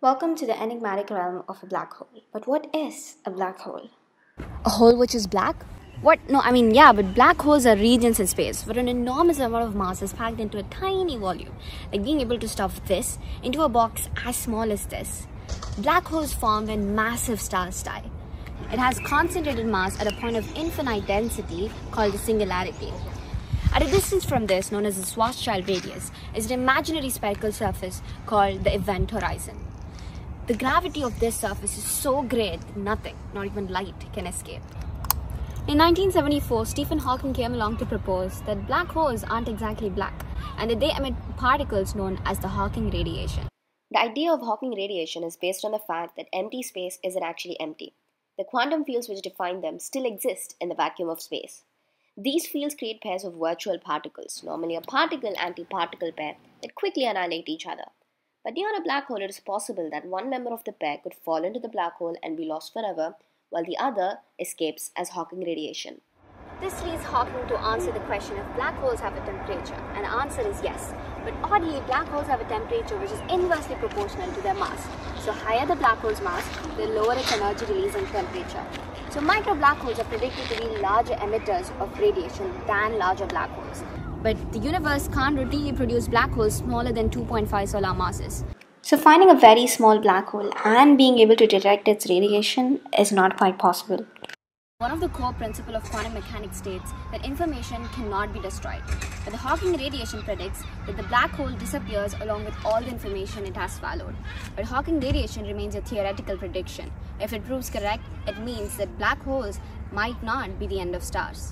Welcome to the enigmatic realm of a black hole. But what is a black hole? A hole which is black? What? No, I mean, yeah, but black holes are regions in space where an enormous amount of mass is packed into a tiny volume. Like being able to stuff this into a box as small as this. Black holes form when massive stars die. It has concentrated mass at a point of infinite density called the singularity. At a distance from this, known as the Schwarzschild radius, is an imaginary spherical surface called the event horizon. The gravity of this surface is so great that nothing, not even light, can escape. In 1974, Stephen Hawking came along to propose that black holes aren't exactly black and that they emit particles known as the Hawking radiation. The idea of Hawking radiation is based on the fact that empty space isn't actually empty. The quantum fields which define them still exist in the vacuum of space. These fields create pairs of virtual particles, normally a particle antiparticle pair, that quickly annihilate each other. But near a black hole, it is possible that one member of the pair could fall into the black hole and be lost forever, while the other escapes as Hawking radiation. This leads Hawking to answer the question if black holes have a temperature, and the answer is yes. But oddly, black holes have a temperature which is inversely proportional to their mass. So higher the black hole's mass, the lower its energy release and temperature. So micro black holes are predicted to be larger emitters of radiation than larger black holes but the universe can't routinely produce black holes smaller than 2.5 solar masses. So, finding a very small black hole and being able to detect its radiation is not quite possible. One of the core principles of quantum mechanics states that information cannot be destroyed. But the Hawking radiation predicts that the black hole disappears along with all the information it has swallowed. But Hawking radiation remains a theoretical prediction. If it proves correct, it means that black holes might not be the end of stars.